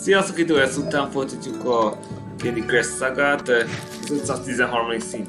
Sziasztok, idő lesz után folytatjuk a Candy Crush szagát, az 513. szint.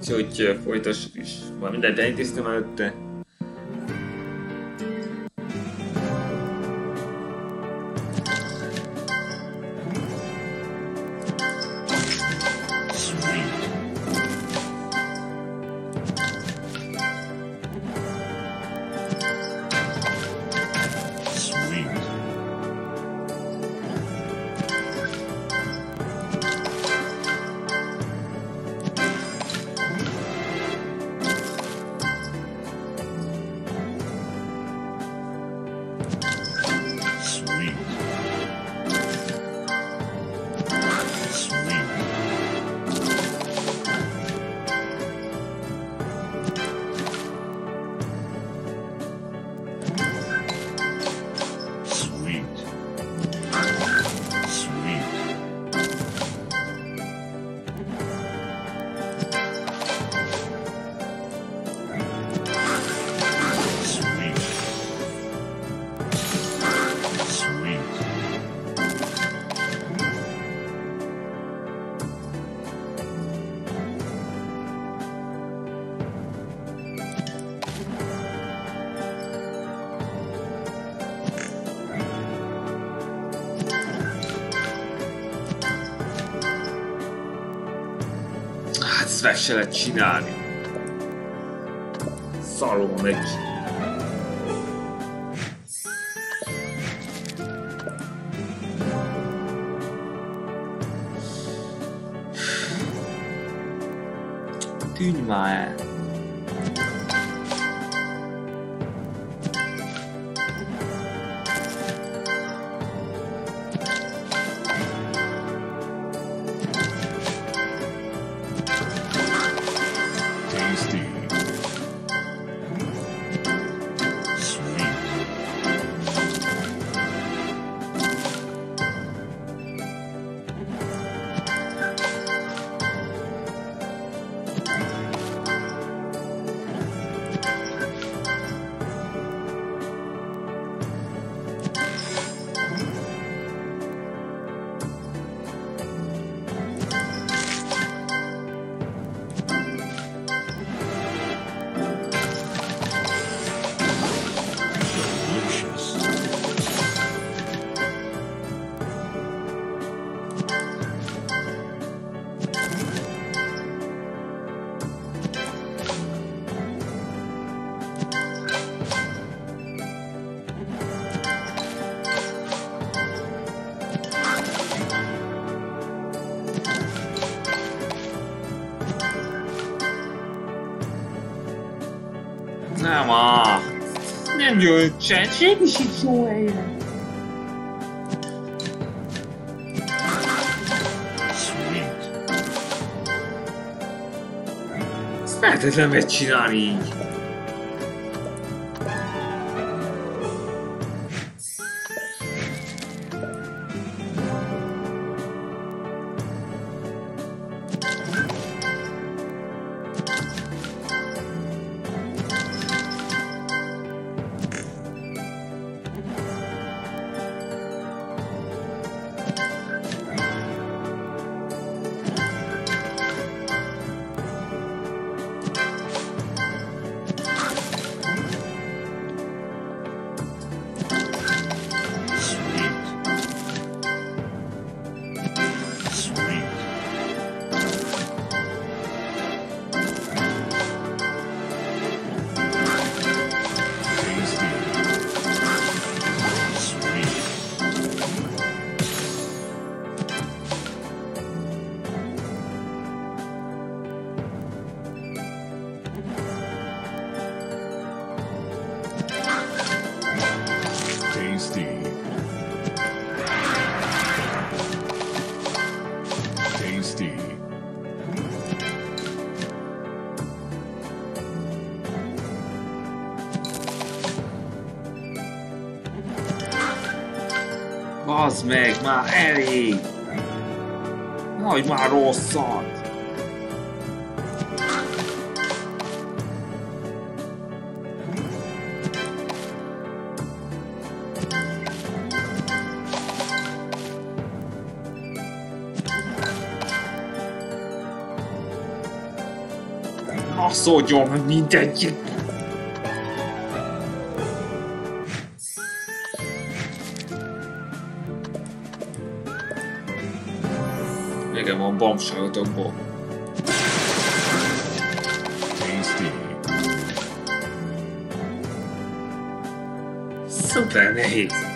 Úgyhogy folytassuk is. Már mindent elintéztem előtte. Ezt meg se lehet csinálni. Szalom meg. Tűnj már el. Gyöngysen, semmi sincs jó helyen. Ezt feltétlenül megcsinálni így. Bazd meg, már elég! Nagy már rosszat! Azt szóljon, hogy mindegyik Tasty. Szuper nehéz.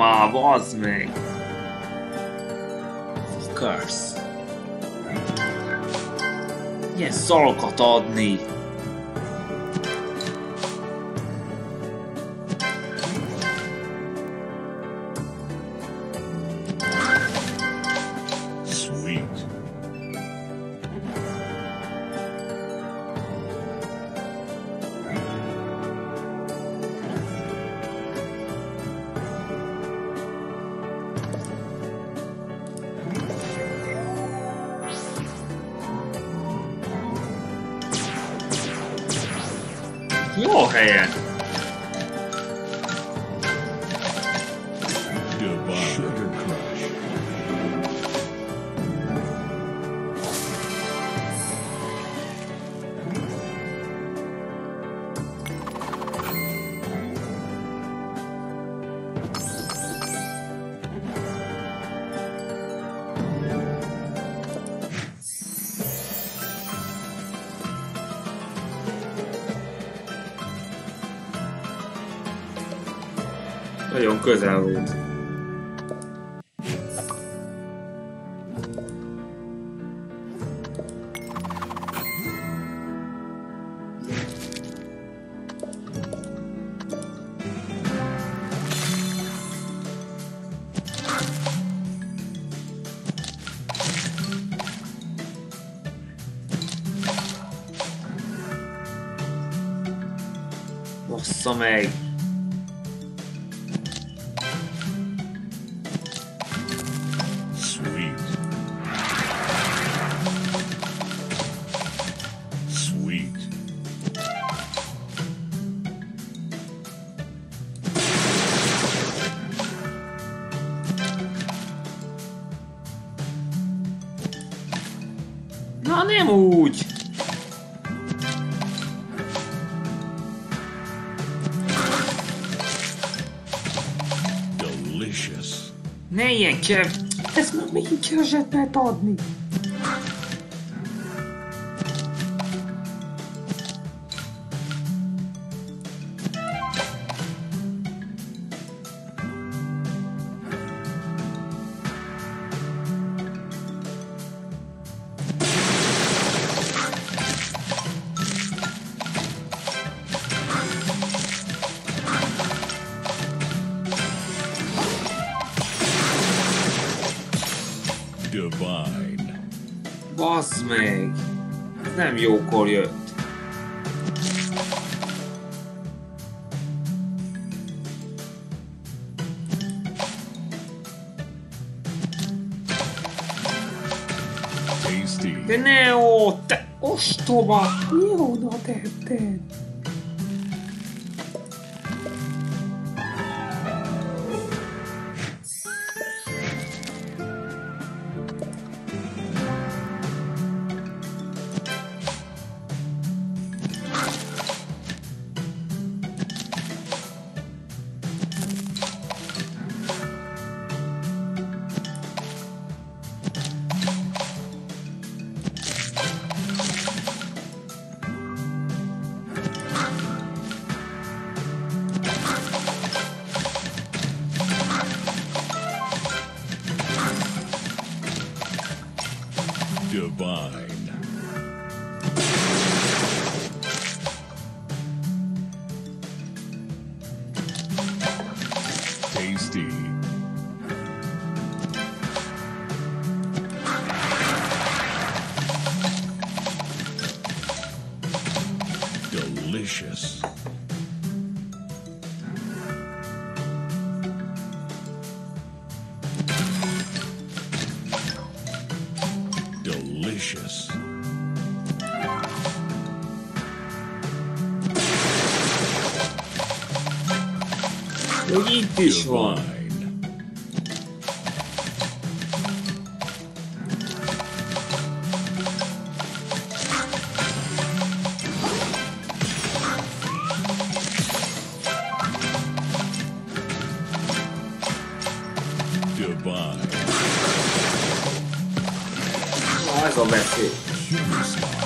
Á, bazd meg! Fuckers. Ilyen szalokat adni. Jó helyen! Divine. Nagyon közel volt. Bassza meg! Ne ilyen kev... Ezt már még meg! Ez nem jókor jött. De ne ó, te ostoba! Mi oda tetted? Steve. Hogy itt is van. Divine. Divine. Na, ez a beszéd.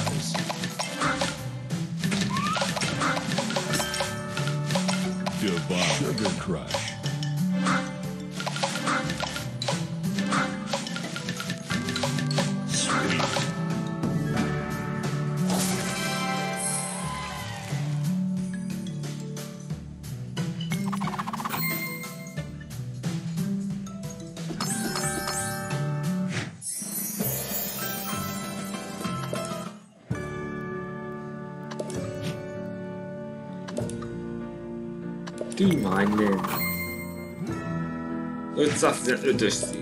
die meinen. Und das ist natürlich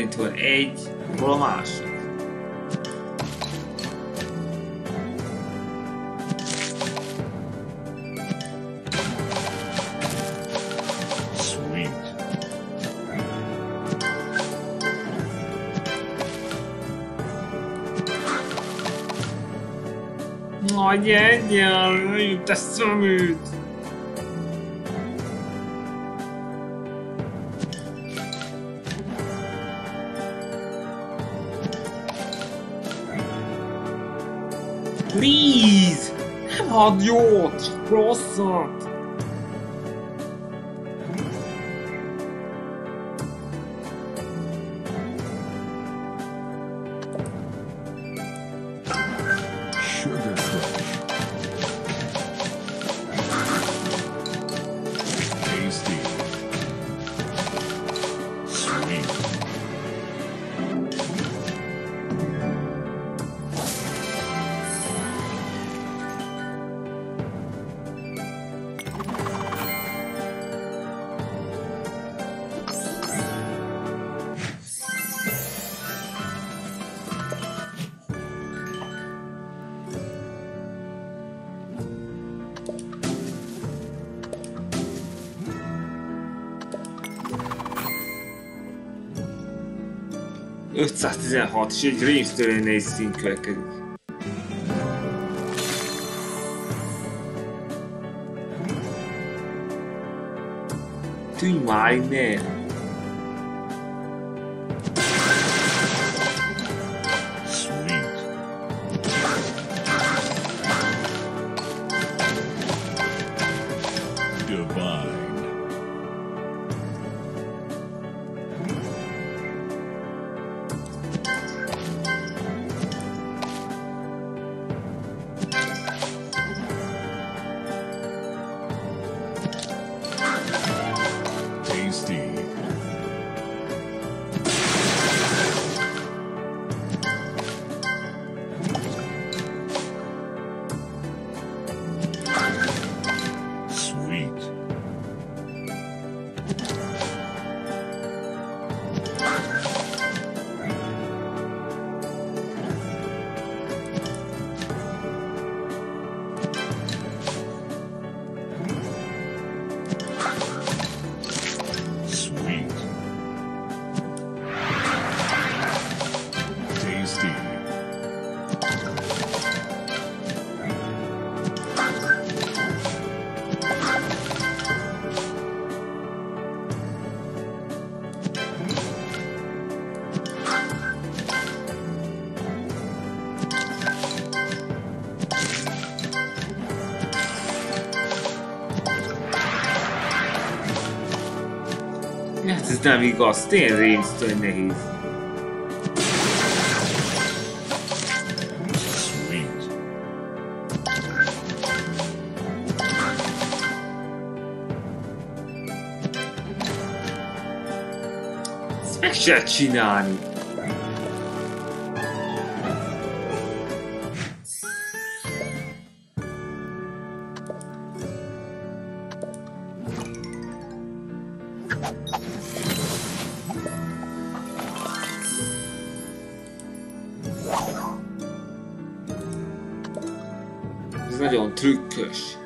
Itt van egy, hol a másik? Sweet. Na, gyergyel, te szemét! Please! Ad jót, rosszat! 516 és egy négy szín következik. Tűnj már innen! Nem igaz, tényleg Dreamstone nehéz. Ezt meg csinálni. Nagyon trükkös.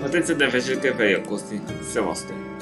Ha tetszett, ne felejtsétek el feliratkozni. Szevasztok!